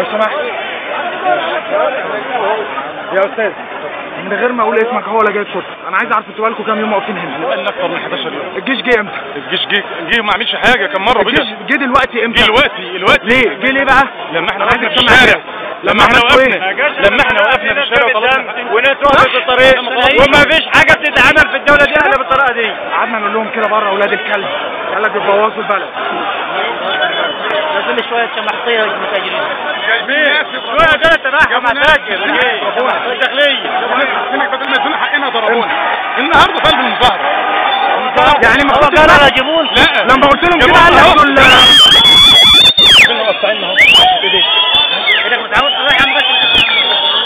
لو سمحت. يا أستاذ من غير ما أقول اسمك هو ولا جاي الشرطه أنا عايز أعرف أنتوا بقالكم كام يوم واقفين هنا؟ بقالنا أكتر من 11 يوم. الجيش جه إمتى؟ الجيش جه جه ما عملش حاجة كان مرة الجيش جه دلوقتي إمتى؟ جه دلوقتي دلوقتي. ليه؟ جه ليه بقى؟ لما إحنا وقفنا في أسمع الشارع. لما إحنا عملتوا إيه؟ وقفنا لما إحنا وقفنا في الشارع وطلبنا ونتوقف في الطريق وما فيش حاجة بتتعمل في الدولة دي إلا بالطريقة دي. قعدنا نقول لهم كده بره أولاد الكلب. قال لك بيبوظوا البلد. لازم شوية شمحطيه متاجرين شوية دول تبعهم عساكر الداخليه بدل ما يدونا حقنا ضربونا. النهارده في قلب المظاهره يعني ما قال لهم راجبون لا. لما قلت لهم كده قال. لك دول مقطعين اهو متعود عم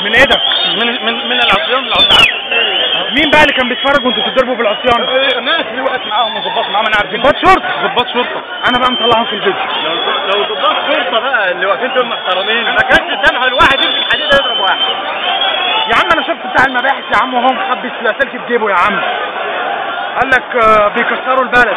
من إيه. ده من من من العصيان العصيان مين بقى اللي كان بيتفرج وانتوا بتضربوا بالعصيان؟ الناس معاهم أنا عارفين ضباط شرطة. ظباط شرطة. أنا بقى مطلعهم في الفيديو لو ضباط شرطة بقى اللي واقفين دول محترمين. ما كانش سامحوا الواحد يمسك حديده يضرب واحد. يا عم أنا شفت بتاع المباحث يا عم وهو مخبي سلاسل في جيبه يا عم. قال لك آه، بيكسروا البلد.